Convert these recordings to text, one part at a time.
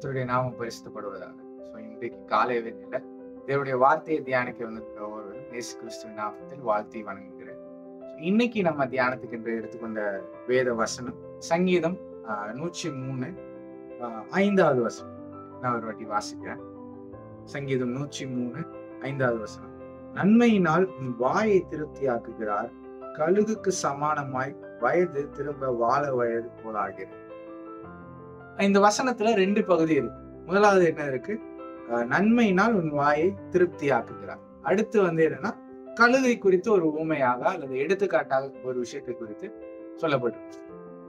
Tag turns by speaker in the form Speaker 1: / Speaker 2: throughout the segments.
Speaker 1: கர்த்தருடைய நாமம் பரிசுத்தப்படுவதாக. ஸோ இன்றைக்கு காலை வேளையில தேவனுடைய வார்த்தையை தியானிக்க வந்திருக்கிற ஒருவர் இயேசு கிறிஸ்துவின் நாமத்தில் வாழ்த்தி வணங்குகிறேன். So, இன்னைக்கு நம்ம தியானத்துக்கு என்று எடுத்துக்கொண்ட வேத வசனம் சங்கீதம் நூற்றி மூணு ஐந்தாவது வசனம். நான் ஒரு வாட்டி வாசிக்கிறேன். சங்கீதம் நூற்றி மூணு ஐந்தாவது வசனம். நன்மையினால் உன் வாயை திருப்தியாக்குகிறார் கழுகுக்கு சமானமாய் வயது திரும்ப வாழ வயது போலாகிறது. இந்த வசனத்துல ரெண்டு பகுதி இருக்கு. முதலாவது என்ன இருக்கு? நன்மையினால் உன் வாயை திருப்தியாக்குகிறார். அடுத்து வந்து என்னன்னா கழுதை குறித்து ஒரு ஊமையாக அல்லது எடுத்துக்காட்டாக ஒரு விஷயத்தை குறித்து சொல்லப்படும்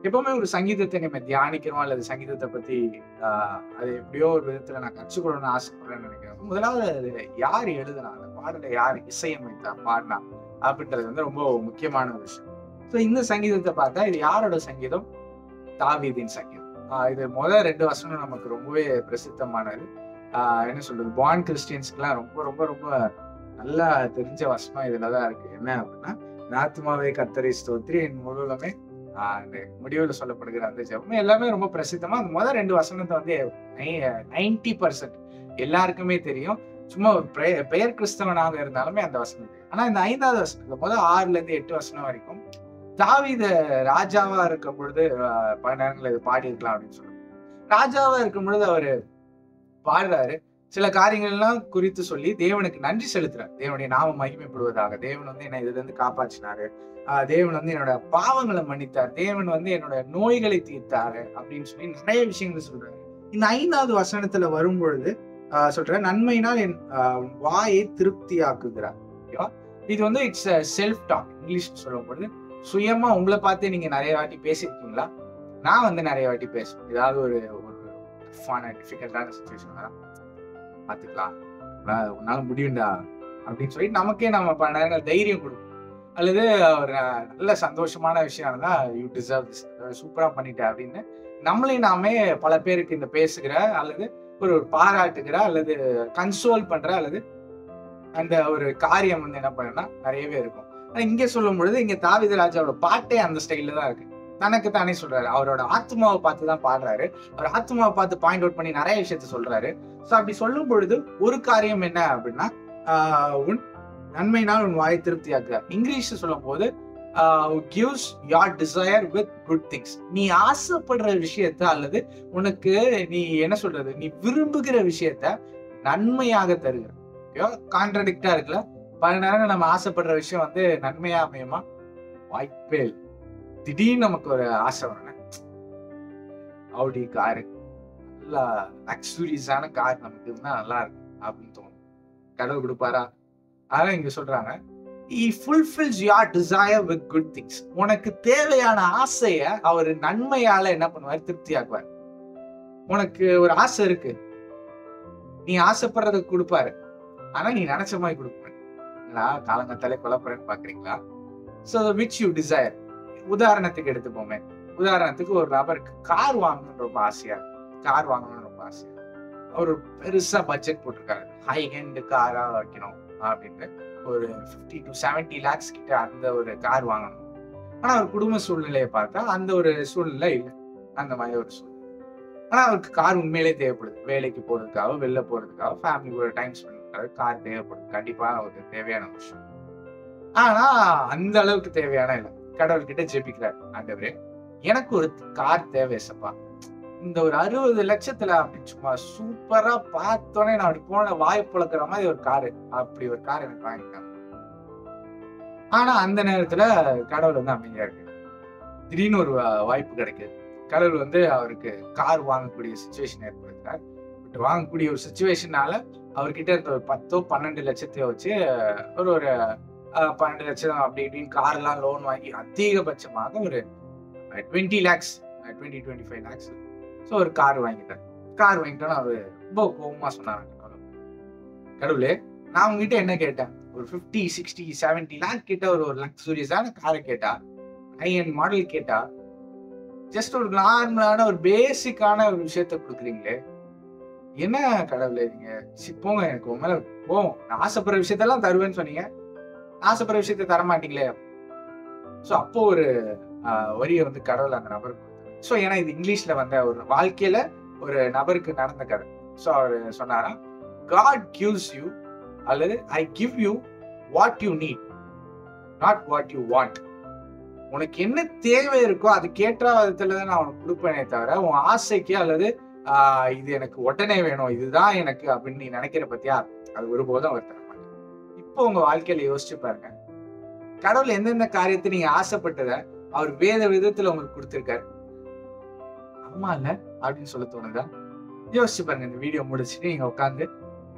Speaker 1: எப்பவுமே ஒரு சங்கீதத்தை நம்ம தியானிக்கிறோம் அல்லது சங்கீதத்தை பத்தி ஆஹ் அது எப்படியோ ஒரு விதத்துல நான் கற்றுக்கொள்ளணும்னு ஆசைப்படுறேன்னு நினைக்கிறேன். முதலாவது அது யார் எழுதுனா அந்த பாடலை யார் இசையமைத்தா பாடினா அப்படின்றது வந்து ரொம்ப முக்கியமான ஒரு விஷயம். ஸோ இந்த சங்கீதத்தை பார்த்தா இது யாரோட சங்கீதம்? தாவீதின் சங்கீதம். இது முதல் ரெண்டு வசனம் நமக்கு ரொம்பவே பிரசித்தமானது. என்ன சொல்றது? பான் கிறிஸ்டியன்ஸ்க்குலாம் ரொம்ப ரொம்ப ரொம்ப நல்லா தெரிஞ்ச வசனம் இதுலதான் இருக்கு. என்ன அப்படின்னா நாத்துமாவே கத்தரை ஸ்தோத்ரி என் முழுவதுமே முடிவில் முடிவுல சொல்லப்படுகிற அந்த ஜபம். எல்லாமே ரொம்ப பிரசித்தமா அந்த முதல் ரெண்டு வசனத்தை வந்து நைன்டி பர்சன்ட் எல்லாருக்குமே தெரியும். சும்மா ஒரு பெயர் பெயர் கிறிஸ்தவனாக இருந்தாலுமே அந்த வசனம். ஆனா இந்த ஐந்தாவது வசனம் இந்த முதல் ஆறுல இருந்து எட்டு வசனம் வரைக்கும் தாவீத ராஜாவா இருக்கும் பொழுது பல நேரங்களில் இது பாடியிருக்கலாம் அப்படின்னு சொல்லுவாங்க ராஜாவா இருக்கும் பொழுது அவரு பாடுறாரு. சில காரியங்கள்லாம் குறித்து சொல்லி தேவனுக்கு நன்றி செலுத்துறாரு. தேவனுடைய நாம மகிமைப்படுவதாக. தேவன் வந்து என்னை இதுல இருந்து காப்பாற்றினாரு தேவன் வந்து என்னோட பாவங்களை மன்னித்தார். தேவன் வந்து என்னோட நோய்களை தீர்த்தாரு அப்படின்னு சொல்லி நிறைய விஷயங்கள் சொல்றாரு. இந்த ஐந்தாவது வசனத்துல வரும் பொழுது ஆஹ் சொல்ற நன்மையினால் என் வாயை திருப்தியாக்குகிறார். இது வந்து இட்ஸ் செல்ஃப் டாக் இங்கிலீஷ் சொல்லும் பொழுது சுயமா உங்களை பார்த்து நீங்க நிறைய வாட்டி பேசியிருக்கீங்களா? நான் வந்து நிறைய வாட்டி பேசுவேன். ஏதாவது ஒரு ஒரு டஃப்பான டிஃபிகல்ட்டான சுச்சுவேஷன் பார்த்துக்கலாம். உன்னால- முடியும்டா அப்படின்னு சொல்லி நமக்கே நம்ம பல நேரங்கள் தைரியம் கொடுக்கும். அல்லது ஒரு நல்ல சந்தோஷமான விஷயம் இருந்தா யூ டிசர்வ் திஸ் சூப்பரா பண்ணிட்ட அப்படின்னு நம்மளே நாமே பல பேருக்கு இந்த பேசுகிற அல்லது ஒரு ஒரு பாராட்டுகிற அல்லது கன்சோல் பண்ற அல்லது அந்த ஒரு காரியம் வந்து என்ன பண்ணுன்னா நிறையவே இருக்கும். இங்க சொல்லும் பொழுது இங்க தாவித ராஜாவோட பாட்டே அந்த ஸ்டைல்ல தான் இருக்கு. தனக்கு தானே சொல்றாரு. அவரோட ஆத்மாவை பார்த்து தான் பாடுறாரு. அவர் ஆத்மாவை பார்த்து பாயிண்ட் அவுட் பண்ணி நிறைய விஷயத்த சொல்றாரு. சோ அப்படி சொல்லும் பொழுது ஒரு காரியம் என்ன அப்படின்னா உன் நன்மையினால் உன் வாயை திருப்தியாக்குறார் இங்கிலீஷ் சொல்லும் போது கிவ்ஸ் யார் டிசையர் வித் குட் திங்ஸ் நீ ஆசைப்படுற விஷயத்த அல்லது உனக்கு நீ என்ன சொல்றது? நீ விரும்புகிற விஷயத்த நன்மையாக தருகிற கான்ட்ரடிக்டா இருக்குல்ல? பல நம்ம ஆசைப்படுற விஷயம் வந்து நன்மையா அமையுமா? வாய்ப்பே இல்லை. திடீர்னு நமக்கு ஒரு ஆசை வரணும் ஆடி காரு. நல்லா லக்ஸூரியஸான கார் நமக்கு இருந்தா நல்லா இருக்கும் அப்படின்னு தோணும். கடவுள் கொடுப்பாரா? அதான் இங்க சொல்றாங்க. He fulfills யார் desire with குட் திங்ஸ் உனக்கு தேவையான ஆசைய அவர் நன்மையால என்ன பண்ணுவார்? திருப்தியாக்குவார். உனக்கு ஒரு ஆசை இருக்கு. நீ ஆசைப்படுறத கொடுப்பாரு. ஆனா நீ நினைச்ச மாதிரி பாக்குறீங்களா காலங்கத்தாலே குழப்பறேன்னு பாக்குறீங்களா? ஸோ விச் யூ டிசைர் உதாரணத்துக்கு எடுத்துப்போமே. உதாரணத்துக்கு ஒரு நபருக்கு கார் வாங்கணும்னு ரொம்ப ஆசையா? கார் வாங்கணும்னு ரொம்ப ஆசையா? அவர் பெருசா பட்ஜெட் போட்டிருக்காரு. ஹை ஹெண்ட் காரா வைக்கணும் அப்படின்ட்டு ஒரு ஃபிஃப்டி டு செவன்டி லேக்ஸ் கிட்ட அந்த ஒரு கார் வாங்கணும். ஆனா அவர் குடும்ப சூழ்நிலையை பார்த்தா அந்த ஒரு சூழ்நிலை இல்லை. அந்த மாதிரி ஒரு சூழ்நிலை. ஆனா அவருக்கு கார் உண்மையிலே தேவைப்படுது. வேலைக்கு போறதுக்காக வெளில போறதுக்காக ஃபேமிலி ஒரு டைம் ஸ்பெண்ட் பண்றது கார் தேவைப்படும். கண்டிப்பா அவருக்கு தேவையான விஷயம் ஆனா அந்த அளவுக்கு தேவையான இல்லை. கடவுள்கிட்ட ஜெபிக்கிறார் ஆண்டவரே எனக்கு ஒரு கார் தேவை சப்பா. இந்த ஒரு அறுபது லட்சத்துல அப்படி சும்மா சூப்பரா பார்த்தோன்னே நான் அப்படி போன வாய் புழக்கிற மாதிரி ஒரு காரு அப்படி ஒரு கார் எனக்கு வாங்கிட்டாங்க ஆனா அந்த நேரத்துல கடவுள் வந்து அமைதியா இருக்கு திடீர்னு ஒரு வாய்ப்பு கிடைக்குது. கடவுள் வந்து அவருக்கு கார் வாங்கக்கூடிய சுச்சுவேஷன் ஏற்படுத்துறார். பட் வாங்கக்கூடிய ஒரு சுச்சுவேஷனால அவர்கிட்ட இருந்த ஒரு பத்தோ பன்னெண்டு லட்சத்தையோ வச்சு ஒரு ஒரு பன்னெண்டு லட்சம் அப்படி இப்படின்னு கார்லாம் லோன் வாங்கி அதிகபட்சமாக ஒரு twenty lakhs twenty twenty five lakhs so ஒரு கார் வாங்கிட்டார். கார் வாங்கிட்டோன்னு அவர் ரொம்ப கோபமாக சொன்னாங்க கடவுள். கடவுளே நான் உங்ககிட்ட என்ன கேட்டேன்? ஒரு ஃபிஃப்டி சிக்ஸ்டி செவன்டி லேக் கிட்ட ஒரு ஒரு லக்ஸூரியஸான காரை கேட்டா ஐஎன் மாடல் கேட்டா ஜஸ்ட் ஒரு நார்மலான ஒரு பேசிக்கான ஒரு விஷயத்த கொடுக்குறீங்களே என்ன கடவுளே நீங்க? போங்க எனக்கு உங்க மேல போவோம் நான் ஆசைப்படுற விஷயத்தெல்லாம் தருவேன்னு சொன்னீங்க. ஆசைப்படுற விஷயத்த தர மாட்டீங்களே ஸோ அப்போ ஒரு வரியை வந்து கடவுள் அந்த நபர் ஸோ ஏன்னா இது இங்கிலீஷ்ல வந்த ஒரு வாழ்க்கையில ஒரு நபருக்கு நடந்த கதை. ஸோ அவர் சொன்னாராம் காட் கிவ்ஸ் யூ அல்லது I give you what you need not what you want உனக்கு என்ன தேவை இருக்கோ அது கேட்ட விதத்துல தான் நான் உனக்கு கொடுப்பேனே தவிர உன் ஆசைக்கு அல்லது ஆஹ் இது எனக்கு உடனே வேணும். இதுதான் எனக்கு அப்படின்னு நீ நினைக்கிற பத்தியா? அது ஒருபோதும் அவர் தரமாட்டேன் இப்போ உங்க வாழ்க்கையில யோசிச்சு பாருங்க. கடவுள் எந்தெந்த காரியத்தை நீங்க ஆசைப்பட்டத அவர் வேத விதத்துல உங்களுக்கு கொடுத்திருக்காரு. அம்மா இல்ல? அப்படின்னு சொல்ல தோணுதா? யோசிச்சு பாருங்க. இந்த வீடியோ முடிச்சுட்டு நீங்க உட்காந்து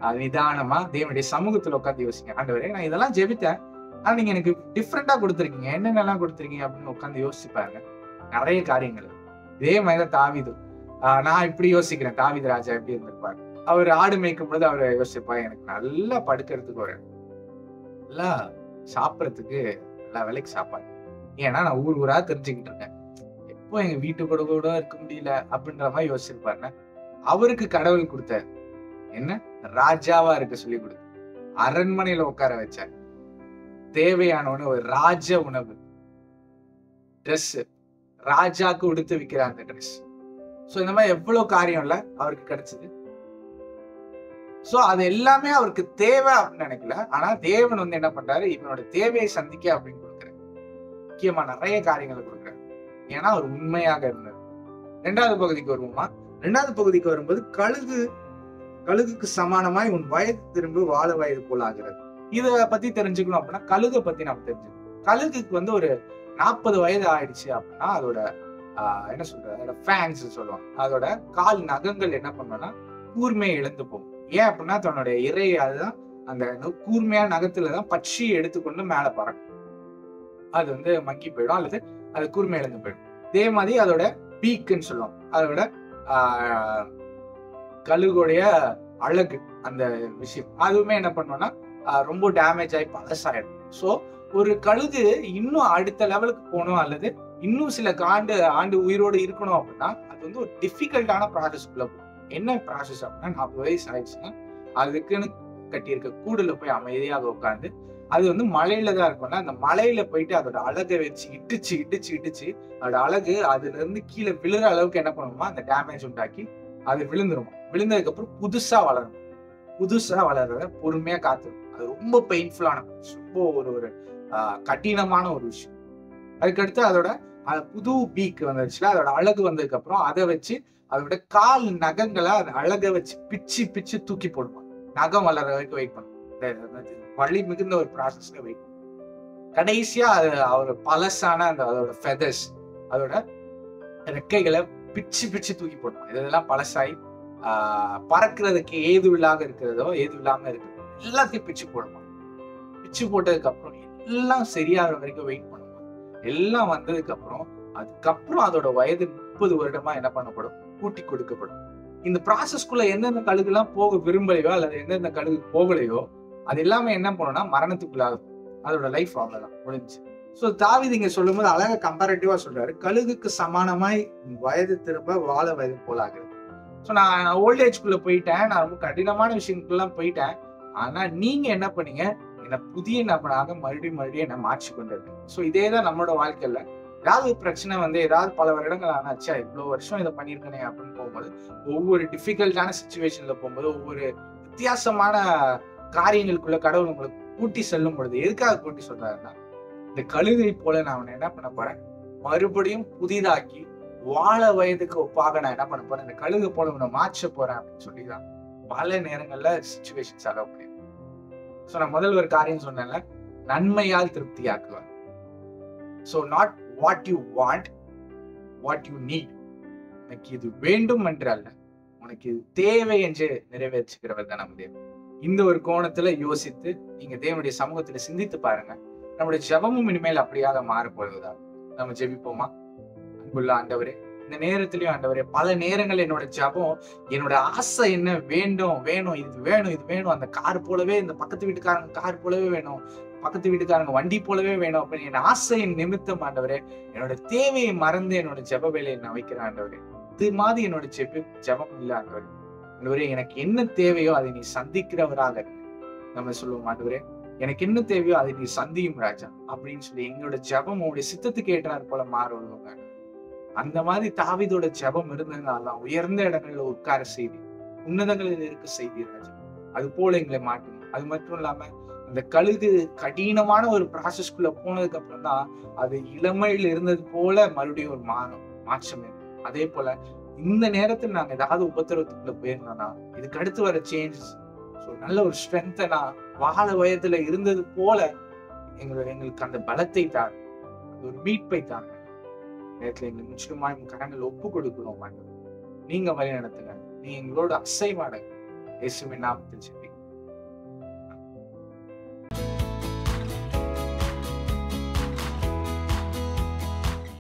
Speaker 1: நிதானமா தேவனுடைய சமூகத்துல உட்காந்து யோசிங்க. ஆண்டவரே நான் இதெல்லாம் ஜெபித்தேன். ஆனா நீங்க எனக்கு டிஃப்ரெண்டா கொடுத்துருக்கீங்க. என்னென்னலாம் கொடுத்துருக்கீங்க அப்படின்னு உட்காந்து யோசிச்சு பாருங்க. நிறைய காரியங்கள். இதே மாதிரிதான் தாவிது. நான் இப்படி யோசிக்கிறேன். தாவித ராஜா எப்படி இருந்திருப்பார்? அவர் ஆடு மேய்க்கும் பொழுது அவர் யோசிப்பா எனக்கு நல்லா படுக்கிறதுக்கு ஒரு நல்லா சாப்பிட்றதுக்கு எல்லா வேலைக்கு சாப்பாடு. ஏன்னா நான் ஊர் ஊரா தெரிஞ்சுக்கிட்டு இருக்கேன். எப்போ எங்க வீட்டு கூட கூட இருக்க முடியல அப்படின்ற மாதிரி யோசிச்சிருப்பாருன்னா அவருக்கு கடவுள் கொடுத்தாரு என்ன? ராஜாவா இருக்க சொல்லி கொடுத்த அரண்மனையில உட்கார வச்சார் தேவையான உணவு ராஜ உணவு. ட்ரெஸ் ராஜாக்கு உடுத்து விற்கிற அந்த ட்ரெஸ் ஸோ இந்த மாதிரி எவ்வளவு காரியம்ல அவருக்கு கிடைச்சது? ஸோ அது எல்லாமே அவருக்கு தேவை அப்படின்னு நினைக்கல. ஆனா தேவன் வந்து என்ன பண்றாரு? இவனோட தேவையை சந்திக்க அப்படின்னு கொடுக்குறாரு. முக்கியமா நிறைய காரியங்களை கொடுக்குறாரு. ஏன்னா அவர் உண்மையாக இருந்தார். ரெண்டாவது பகுதிக்கு வருவோமா? ரெண்டாவது பகுதிக்கு வரும்போது கழுகு கழுகுக்கு சமானமாய் உன் வயது திரும்ப வாழ வயது போல ஆகிறது இத பத்தி தெரிஞ்சுக்கணும் அப்படின்னா கழுகை பத்தி நம்ம தெரிஞ்சுக்கணும். கழுகுக்கு வந்து ஒரு நாற்பது வயது ஆயிடுச்சு அப்படின்னா அதோட என்ன சொல்றது? அதோட ஃபேன்ஸ் சொல்லுவாங்க. அதோட கால் நகங்கள் என்ன பண்ணோம்னா கூர்மையை இழந்து போகும். ஏன் அப்படின்னா தன்னுடைய இறை அதுதான் அந்த கூர்மையான நகத்துல தான் பட்சி எடுத்துக்கொண்டு மேல பறக்கும். அது வந்து மக்கி போயிடும் அல்லது அது கூர்மை இழந்து போயிடும். இதே மாதிரி அதோட பீக்குன்னு சொல்லுவோம் அதோட கழுகுடைய அழகு அந்த விஷயம். அதுவுமே என்ன பண்ணோம்னா ரொம்ப டேமேஜ் ஆகி பழசாயிடும். ஸோ ஒரு கழுகு இன்னும் அடுத்த லெவலுக்கு போகணும் அல்லது இன்னும் சில ஆண்டு ஆண்டு உயிரோடு இருக்கணும் அப்படின்னா அது வந்து ஒரு டிஃபிகல்ட்டான ப்ராசஸ்க்குள்ள போகும். என்ன ப்ராசஸ் அப்படின்னா நாற்பது வயசு ஆயிடுச்சுன்னா அதுக்குன்னு கட்டியிருக்க கூடுல போய் அமைதியாக உட்காந்து அது வந்து மலையில தான் இருக்கும்னா அந்த மலையில போயிட்டு அதோட அழகை வச்சு இட்டுச்சு இடிச்சு இடிச்சு அதோட அழகு அதுல இருந்து கீழே விழுற அளவுக்கு என்ன பண்ணணுமா அந்த டேமேஜ் உண்டாக்கி அது விழுந்துரும். விழுந்ததுக்கு அப்புறம் புதுசா வளரும் புதுசா வளர்றத பொறுமையா காத்துரும் அது ரொம்ப பெயின்ஃபுல்லான ரொம்ப ஒரு ஒரு கடினமான ஒரு விஷயம். அதுக்கடுத்து அதோட புது பீக் வந்துருச்சுல அதோட அழகு வந்ததுக்கு அப்புறம் அதை வச்சு அதோட கால் நகங்களை அது அழகை வச்சு பிச்சு பிச்சு தூக்கி போடுவாங்க. நகம் வளர்ற வரைக்கும் வெயிட் பண்ணுவோம் வழி வலி மிகுந்த ஒரு ப்ராசஸ்ல வெயிட் கடைசியா அது அவர் பழசான அந்த அதோட ஃபெதர்ஸ் அதோட ரெக்கைகளை பிச்சு பிச்சு தூக்கி போடுவோம் இதெல்லாம் பழசாயி ஆஹ் பறக்கிறதுக்கு ஏது இல்லாம இருக்கிறதோ ஏது இல்லாம இருக்கிறதோ எல்லாத்தையும் பிச்சு போடுவாங்க. பிச்சு போட்டதுக்கு அப்புறம் எல்லாம் சரியாகிற வரைக்கும் வெயிட் பண்ணுவாங்க. எல்லாம் வந்ததுக்கு அப்புறம் அதுக்கப்புறம் அதோட வயது முப்பது வருடமா என்ன பண்ணப்படும்? கூட்டி கொடுக்கப்படும். இந்த ப்ராசஸ்க்குள்ள எந்தெந்த கழுகுலாம் போக விரும்பலையோ அல்லது எந்தெந்த கழுகு போகலையோ அது எல்லாமே என்ன பண்ணணும்னா மரணத்துக்குள்ளாகும். அதோட லைஃப் அவ்வளவுதான் முடிஞ்சு. ஸோ தாவிது இங்க சொல்லும்போது அழகா கம்பேரட்டிவா சொல்றாரு. கழுகுக்கு சமானமாய் வயது திரும்ப வாழ வயது போலாகுது ஸோ நான் ஓல்டேஜ்குள்ள போயிட்டேன். நான் ரொம்ப கடினமான விஷயங்களுக்குலாம் போயிட்டேன். ஆனா நீங்க என்ன பண்ணீங்க? என்ன புதிய நபனாக மறுபடியும் மறுபடியும் என்ன மாற்றி கொண்டிருக்கு ஸோ இதே தான் நம்மளோட வாழ்க்கையில. ஏதாவது பிரச்சனை வந்து ஏதாவது பல வருடங்கள் ஆனாச்சா இவ்வளவு வருஷம் இதை பண்ணியிருக்கனே அப்படின்னு போகும்போது ஒவ்வொரு டிஃபிகல்ட்டான சுச்சுவேஷன்ல போகும்போது ஒவ்வொரு வித்தியாசமான காரியங்களுக்குள்ள கடவுள் உங்களுக்கு கூட்டி செல்லும் பொழுது எதுக்காக கூட்டி சொல்றாருன்னா இந்த கழுதை போல நான் அவனை என்ன பண்ண போறேன்? மறுபடியும் புதிதாக்கி வாழ வயதுக்கு ஒப்பாக நான் என்ன பண்ண போறேன்? இந்த கழுகு போல உன்னை மாற்ற போறேன் அப்படின்னு சொல்லி தான் பல நேரங்கள்ல சுச்சுவேஷன்ஸ் அலோவ் பண்ணி ஸோ நான் முதல் ஒரு காரியம் சொன்னேன்ல நன்மையால் திருப்தியாக்குவார். So not what you want what you need உனக்கு இது வேண்டும் என்று அல்ல. உனக்கு இது தேவை என்று நிறைவேற்றுகிறவர் தான் நம்ம தேவன். இந்த ஒரு கோணத்துல யோசித்து நீங்க தேவனுடைய சமூகத்துல சிந்தித்து பாருங்க. நம்முடைய ஜெபமும் இனிமேல் அப்படியாக மாற போகுதா நம்ம ஜெபிப்போமா? அன்புள்ள ஆண்டவரே இந்த நேரத்திலயும் ஆண்டவரே பல நேரங்கள் என்னோட ஜெபம் என்னோட ஆசை என்ன? வேண்டும் வேணும் இது வேணும் இது வேணும். அந்த கார் போலவே இந்த பக்கத்து வீட்டுக்காரங்க கார் போலவே வேணும். பக்கத்து வீட்டுக்காரங்க வண்டி போலவே வேணும். அப்படின்னு என் ஆசையின் நிமித்தம் ஆண்டவரே என்னோட தேவையை மறந்து என்னோட ஜப வேலையை நான் வைக்கிறேன் ஆண்டவரே. இது மாதிரி என்னோட ஜெப ஜெபம் இல்லை ஆண்டவரே. ஆண்டவரே எனக்கு என்ன தேவையோ அதை நீ சந்திக்கிறவராக நம்ம சொல்லுவோம் ஆண்டவரே எனக்கு என்ன தேவையோ அதை நீ சந்தியும் ராஜா. அப்படின்னு சொல்லி எங்களோட ஜெபம் உங்களுடைய சித்தத்துக்கு ஏற்றார் போல மாறுவாங்க அந்த மாதிரி தாவிதோட ஜபம் இருந்ததுனால உயர்ந்த இடங்கள்ல உட்கார செய்தி உன்னதங்களில் இருக்க செய்தி ராஜா. அது போல எங்களை மாட்டுங்க அது மட்டும் இல்லாம அந்த கழுகு கடினமான ஒரு ப்ராசஸ்க்குள்ள போனதுக்கு அப்புறம் தான் அது இளமையில் இருந்தது போல மறுபடியும் ஒரு மாறும் மாற்றம் அதே போல இந்த நேரத்தில் நாங்க ஏதாவது உபத்திரவத்துக்குள்ள போயிருந்தோம்னா இதுக்கு அடுத்து வர சேஞ்சஸ் ஸோ நல்ல ஒரு ஸ்ட்ரென்த்தனா வாழ வயதுல இருந்தது போல எங்களை எங்களுக்கு அந்த பலத்தை தாரு ஒரு மீட்பை தாங்க நேரத்துல எங்களுக்கு முற்றிலுமாய் உங்க கரங்கள் ஒப்பு கொடுக்கிறோம் நீங்க வழி நடத்துங்க நீ எங்களோட அசைவாட இயேசுவின் நாமத்தில் ஜெபிக்கிறோம்.